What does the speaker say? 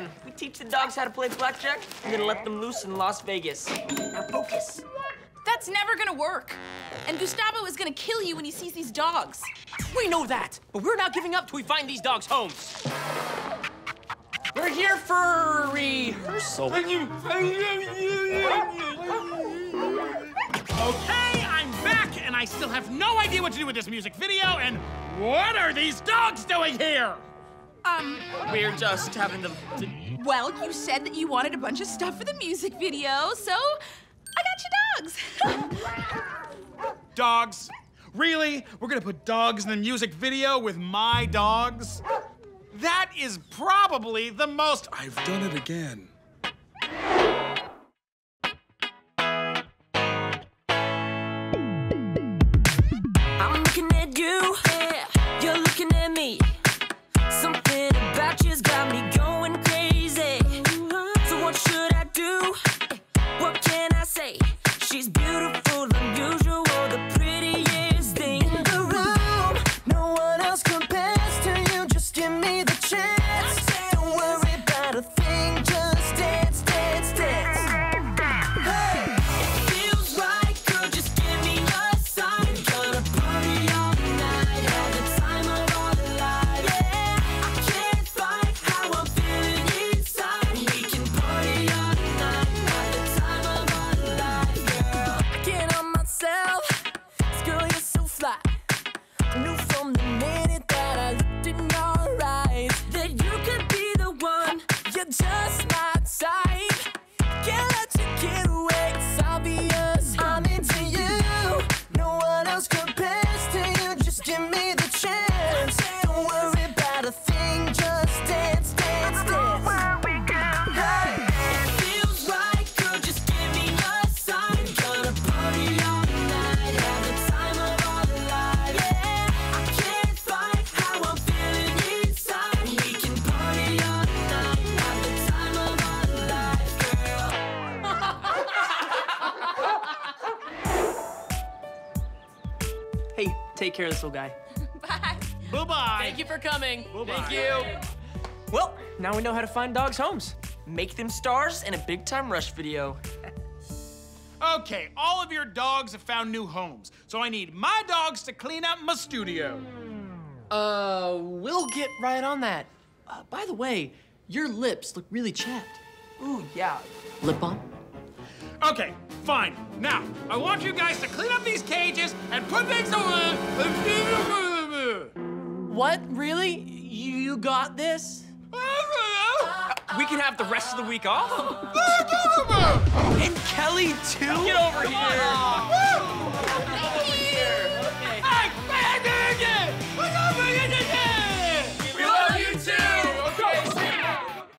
plan. We teach the dogs how to play blackjack and then let them loose in Las Vegas. Now focus. That's never gonna work. And Gustavo is gonna kill you when he sees these dogs. We know that, but we're not giving up till we find these dogs' homes. We're here for rehearsal. Okay, I'm back, and I still have no idea what to do with this music video, and what are these dogs doing here? Um, We're just having the. the well, you said that you wanted a bunch of stuff for the music video, so I got you dogs. Dogs? Really? We're gonna put dogs in the music video with my dogs? That is probably the most. I've done it again. I'm looking at you, just take care of this little guy. Bye. Bye bye. Thank you for coming. Bye-bye. Thank you. Well, now we know how to find dogs' homes. Make them stars in a big time rush video. Okay, all of your dogs have found new homes, so I need my dogs to clean up my studio. Uh, we'll get right on that. Uh, by the way, your lips look really chapped. Ooh, yeah. Lip balm? Okay, fine. Now, I want you guys to clean up these cages and put things away. What? Really? You got this? We can have the rest of the week off. and Kelly, too? Get over here.